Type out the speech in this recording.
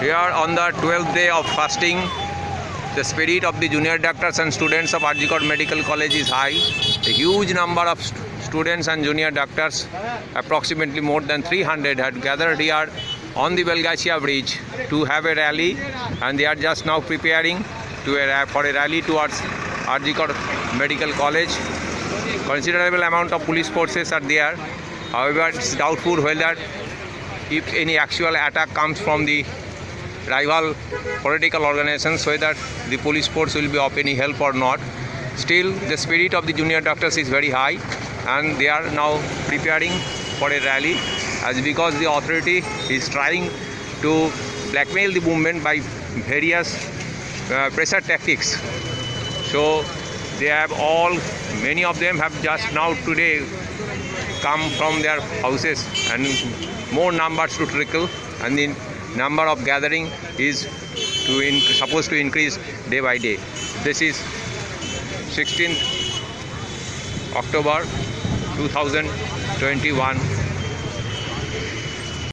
We are on the 12th day of fasting. The spirit of the junior doctors and students of R.G. Kar Medical College is high. A huge number of st- students and junior doctors, approximately more than 300, had gathered here on the Belgachia Bridge to have a rally, and they are just now preparing to a, for a rally towards R.G. Kar Medical College. Considerable amount of police forces are there. However, it's doubtful whether if any actual attack comes from the rival political organizations whether the police force will be of any help or not. Still the spirit of the junior doctors is very high and they are now preparing for a rally as because the authority is trying to blackmail the movement by various uh, pressure tactics. So they have all many of them have just now today come from their houses and more numbers to trickle. And the number of gathering is to in, supposed to increase day by day. This is 16th october 2021